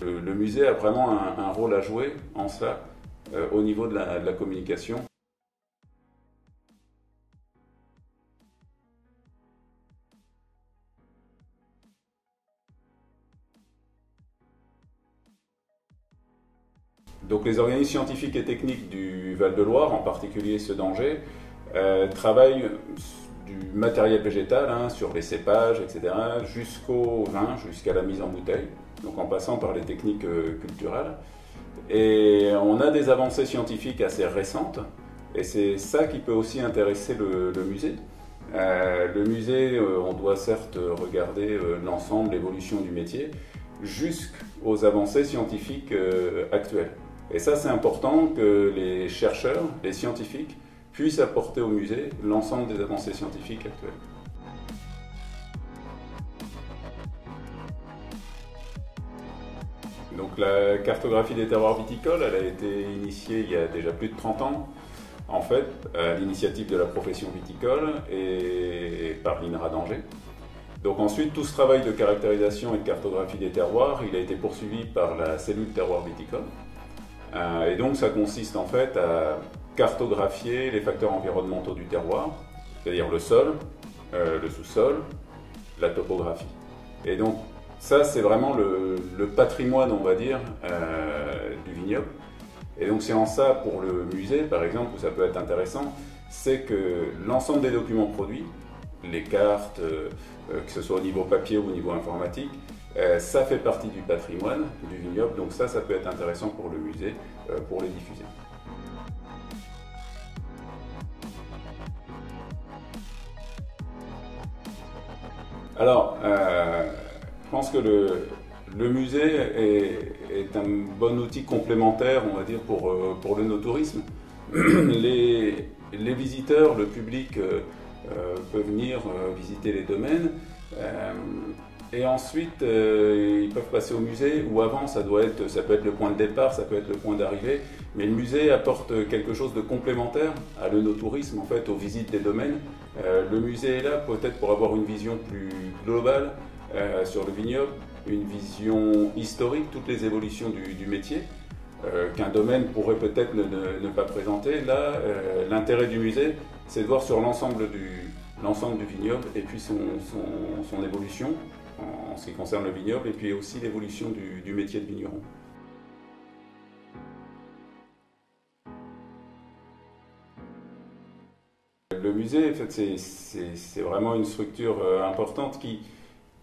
Le, musée a vraiment un, rôle à jouer en cela euh, au niveau de la, communication. Donc les organismes scientifiques et techniques du Val-de-Loire, en particulier ceux d'Angers, euh, travaillent du matériel végétal, hein, sur les cépages, etc., jusqu'au vin, jusqu'à la mise en bouteille, donc en passant par les techniques euh, culturelles. Et on a des avancées scientifiques assez récentes, et c'est ça qui peut aussi intéresser le, musée. Euh, le musée, euh, on doit certes regarder l'ensemble, l'évolution du métier, jusqu'aux avancées scientifiques actuelles. Et ça, c'est important que les chercheurs, les scientifiques, puisse apporter au musée l'ensemble des avancées scientifiques actuelles. Donc la cartographie des terroirs viticoles, elle a été initiée il y a déjà plus de 30 ans, en fait, à l'initiative de la profession viticole et par l'INRA d'Angers. Donc ensuite, tout ce travail de caractérisation et de cartographie des terroirs, il a été poursuivi par la cellule terroir viticole. Euh, et donc ça consiste en fait à cartographier les facteurs environnementaux du terroir, c'est-à-dire le sol, euh, le sous-sol, la topographie. Et donc ça, c'est vraiment le, patrimoine, on va dire, euh, du vignoble. Et donc c'est en ça, pour le musée, par exemple, où ça peut être intéressant, c'est que l'ensemble des documents produits, les cartes, euh, que ce soit au niveau papier ou au niveau informatique, ça fait partie du patrimoine du vignoble. Donc ça, ça peut être intéressant pour le musée, pour les diffuser. Alors, euh, je pense que le, musée est, un bon outil complémentaire, on va dire, pour, euh, le no-tourisme. Les, visiteurs, le public euh, peuvent venir visiter les domaines. Et ensuite, ils peuvent passer au musée, ou avant, ça, doit être, ça peut être le point de départ, ça peut être le point d'arrivée. Mais le musée apporte quelque chose de complémentaire à l'œnotourisme, en fait, aux visites des domaines. Euh, le musée est là peut-être pour avoir une vision plus globale euh, sur le vignoble, une vision historique, toutes les évolutions du, métier, euh, qu'un domaine pourrait peut-être ne, pas présenter. Là, l'intérêt du musée, c'est de voir sur l'ensemble du, l'ensemble du vignoble et puis son, son, évolution en, ce qui concerne le vignoble et puis aussi l'évolution du, métier de vigneron. Le musée, en fait, c'est vraiment une structure euh, importante qui,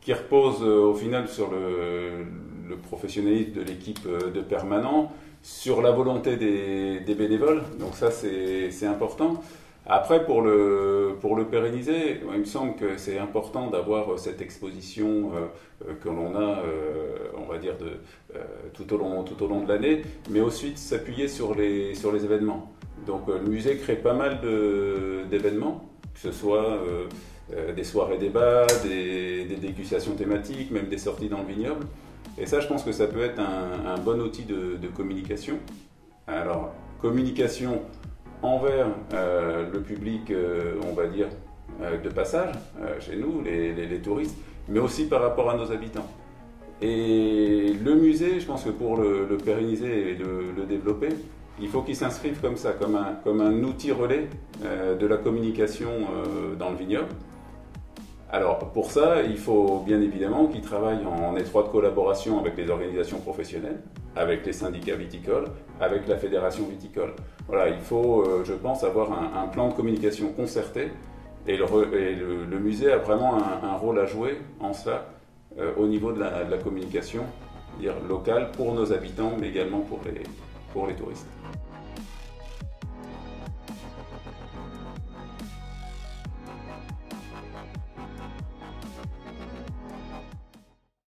qui repose euh, au final sur le, professionnalisme de l'équipe euh, de permanent, sur la volonté des, bénévoles. Donc ça, c'est important. Après, pour le, pour le pérenniser, il me semble que c'est important d'avoir cette exposition que l'on a, on va dire, de, tout, au long, tout au long de l'année, mais aussi s'appuyer sur les, sur les événements. Donc euh, le musée crée pas mal d'événements, que ce soit euh, euh, des soirées débats, des, des, dégustations thématiques, même des sorties dans le vignoble. Et ça, je pense que ça peut être un, bon outil de, communication. Alors, communication envers le public, on va dire, de passage chez nous, les, touristes, mais aussi par rapport à nos habitants. Et le musée, je pense que pour le, pérenniser et le développer, il faut qu'il s'inscrive comme ça, comme un, outil relais euh, de la communication euh, dans le vignoble. Alors pour ça, il faut bien évidemment qu'il travaille en étroite collaboration avec les organisations professionnelles, avec les syndicats viticoles, avec la fédération viticole. Voilà, il faut, euh, je pense, avoir un, plan de communication concerté et le, musée a vraiment un, rôle à jouer en cela au niveau de la, de la communication dire, locale pour nos habitants, mais également pour les, pour les touristes.